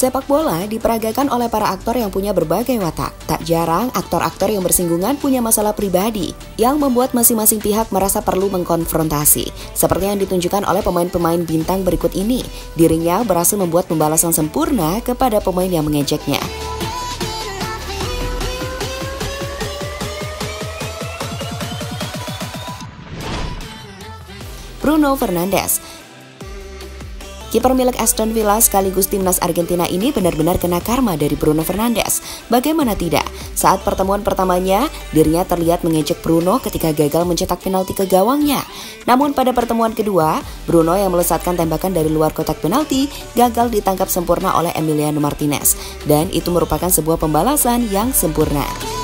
Sepak bola diperagakan oleh para aktor yang punya berbagai watak. Tak jarang, aktor-aktor yang bersinggungan punya masalah pribadi yang membuat masing-masing pihak merasa perlu mengkonfrontasi. Seperti yang ditunjukkan oleh pemain-pemain bintang berikut ini. Dirinya berhasil membuat pembalasan sempurna kepada pemain yang mengejeknya. Bruno Fernandes Kiper milik Aston Villa sekaligus timnas Argentina ini benar-benar kena karma dari Bruno Fernandes. Bagaimana tidak? Saat pertemuan pertamanya, dirinya terlihat mengejek Bruno ketika gagal mencetak penalti ke gawangnya. Namun pada pertemuan kedua, Bruno yang melesatkan tembakan dari luar kotak penalti gagal ditangkap sempurna oleh Emiliano Martinez. Dan itu merupakan sebuah pembalasan yang sempurna.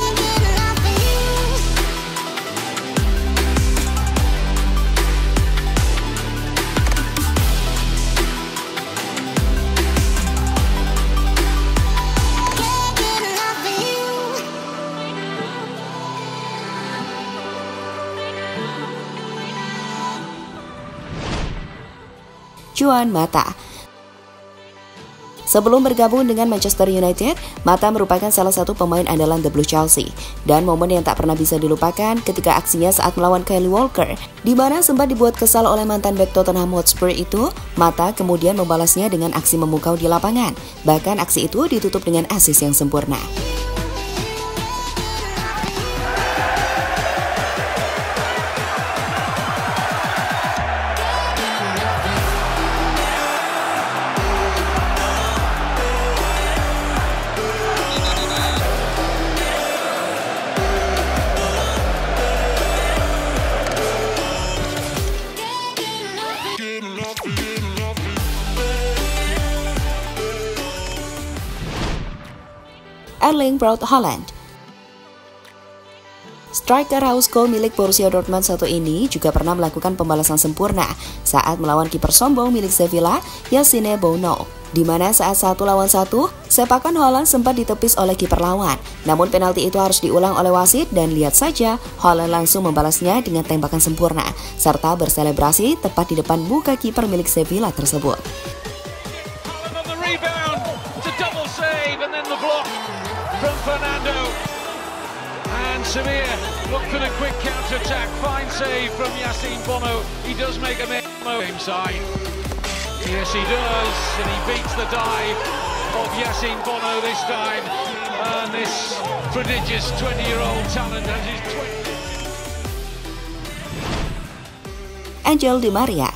Juan Mata. Sebelum bergabung dengan Manchester United, Mata merupakan salah satu pemain andalan The Blue Chelsea. Dan momen yang tak pernah bisa dilupakan ketika aksinya saat melawan Kyle Walker, di mana sempat dibuat kesal oleh mantan bek Tottenham Hotspur itu, Mata kemudian membalasnya dengan aksi memukau di lapangan. Bahkan aksi itu ditutup dengan asis yang sempurna. Erling Braut Holland. Striker house goal milik Borussia Dortmund satu ini juga pernah melakukan pembalasan sempurna saat melawan kiper sombong milik Sevilla, Yassine Bono. Di mana saat satu lawan satu, sepakan Holland sempat ditepis oleh kiper lawan. Namun penalti itu harus diulang oleh wasit dan lihat saja, Holland langsung membalasnya dengan tembakan sempurna, serta berselebrasi tepat di depan muka kiper milik Sevilla tersebut. From Fernando. And Samir look for the quick counter-attack. Fine save from Yassine Bono. He does make a game side. Yes, he does. And he beats the dive of Yassine Bono this time. And this prodigious 20-year-old talent has his 20... Angel Di Maria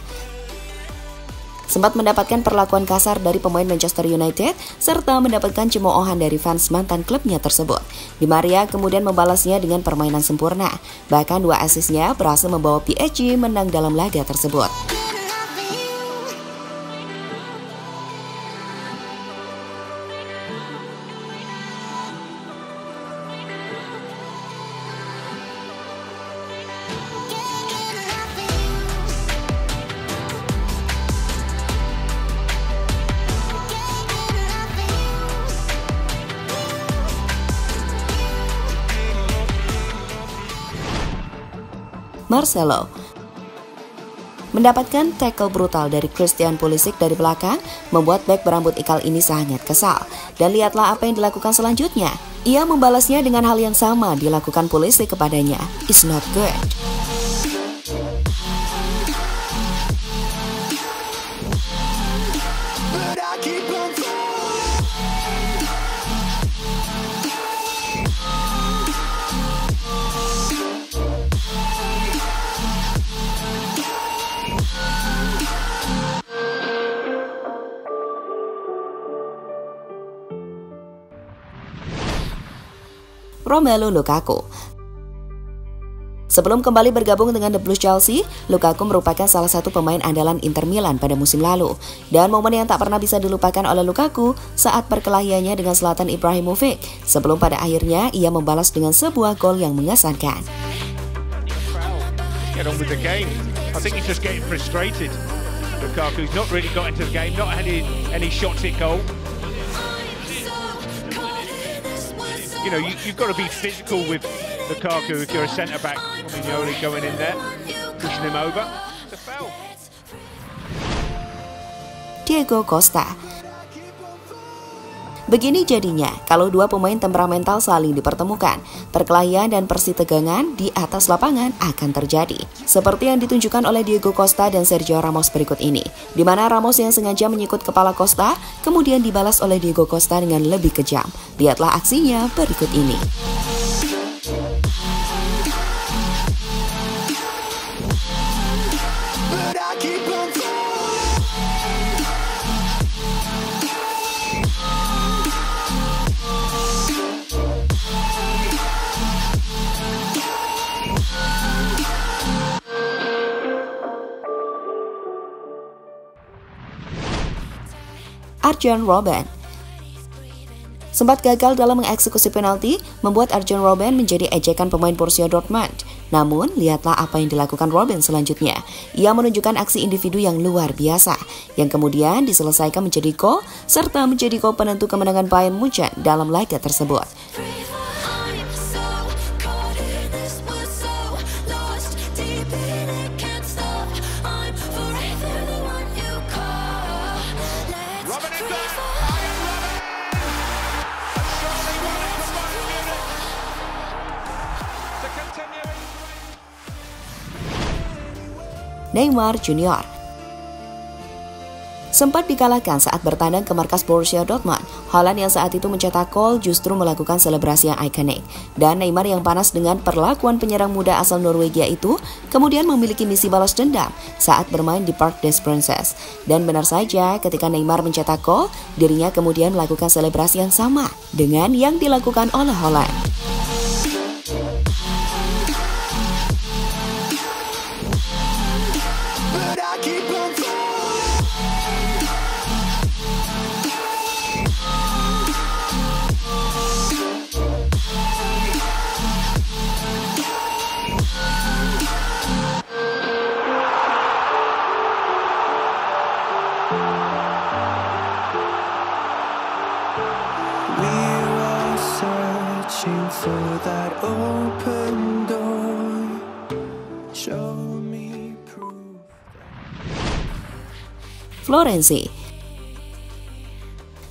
sempat mendapatkan perlakuan kasar dari pemain Manchester United serta mendapatkan cemoohan dari fans mantan klubnya tersebut. Di Maria kemudian membalasnya dengan permainan sempurna. Bahkan dua asisnya berhasil membawa PSG menang dalam laga tersebut. Marcelo. Mendapatkan tackle brutal dari Christian Pulisic dari belakang membuat back berambut ikal ini sangat kesal. Dan lihatlah apa yang dilakukan selanjutnya. Ia membalasnya dengan hal yang sama dilakukan Pulisic kepadanya. It's not good. Romelu Lukaku. Sebelum kembali bergabung dengan The Blues Chelsea, Lukaku merupakan salah satu pemain andalan Inter Milan pada musim lalu. Dan momen yang tak pernah bisa dilupakan oleh Lukaku saat perkelahiannya dengan Selatan Ibrahimovic, sebelum pada akhirnya ia membalas dengan sebuah gol yang mengesankan. You know, you, have got to be physical with Lukaku if you're a centre-back. Mignoli going in there, pushing him over. It's a foul. Diego Costa Begini jadinya kalau dua pemain temperamental saling dipertemukan, perkelahian dan persitegangan di atas lapangan akan terjadi. Seperti yang ditunjukkan oleh Diego Costa dan Sergio Ramos berikut ini, di mana Ramos yang sengaja menyikut kepala Costa, kemudian dibalas oleh Diego Costa dengan lebih kejam. Lihatlah aksinya berikut ini. Arjen Robben. Sempat gagal dalam mengeksekusi penalti, membuat Arjen Robben menjadi ejekan pemain Borussia Dortmund. Namun, lihatlah apa yang dilakukan Robben selanjutnya. Ia menunjukkan aksi individu yang luar biasa, yang kemudian diselesaikan menjadi gol, serta menjadi gol penentu kemenangan Bayern Munchen dalam laga tersebut. Neymar Junior. Sempat dikalahkan saat bertandang ke markas Borussia Dortmund, Holland yang saat itu mencetak gol justru melakukan selebrasi yang ikonik. Dan Neymar yang panas dengan perlakuan penyerang muda asal Norwegia itu, kemudian memiliki misi balas dendam saat bermain di Park des Princes. Dan benar saja, ketika Neymar mencetak gol, dirinya kemudian melakukan selebrasi yang sama dengan yang dilakukan oleh Holland. Florenzi.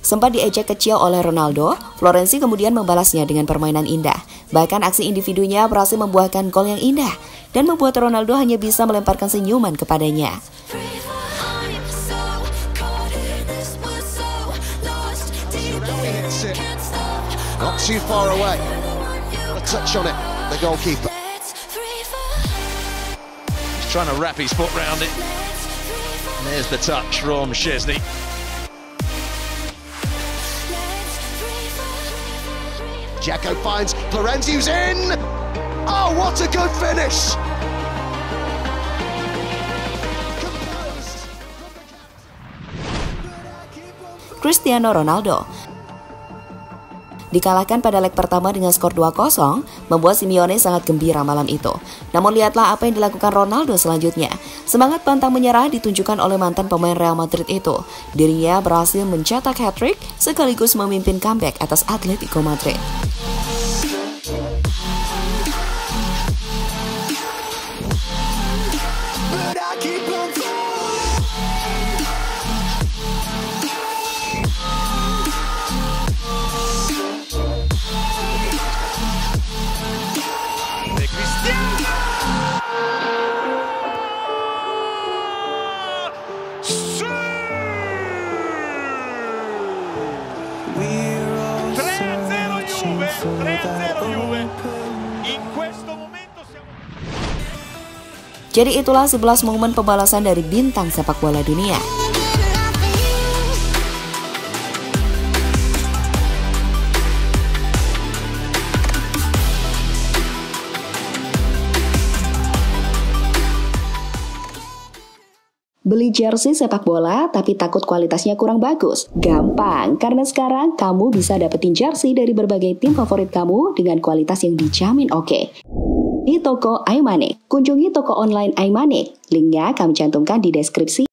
Sempat diejek kecil oleh Ronaldo, Florenzi kemudian membalasnya dengan permainan indah. Bahkan aksi individunya berhasil membuahkan gol yang indah dan membuat Ronaldo hanya bisa melemparkan senyuman kepadanya. Not too far away. A touch on it, the goalkeeper. He's trying to wrap his foot round it. There's the touch from Chesney. Jacko finds Florenzi who's in! Oh, what a good finish! Cristiano Ronaldo Dikalahkan pada leg pertama dengan skor 2-0, membuat Simeone sangat gembira malam itu. Namun lihatlah apa yang dilakukan Ronaldo selanjutnya. Semangat pantang menyerah ditunjukkan oleh mantan pemain Real Madrid itu. Dirinya berhasil mencetak hat-trick sekaligus memimpin comeback atas Atletico Madrid. Jadi itulah 11 momen pembalasan dari bintang sepak bola dunia. Beli jersey sepak bola tapi takut kualitasnya kurang bagus? Gampang, karena sekarang kamu bisa dapetin jersey dari berbagai tim favorit kamu dengan kualitas yang dijamin oke. Okay di toko iMoney. Kunjungi toko online iMoney. Linknya kami cantumkan di deskripsi.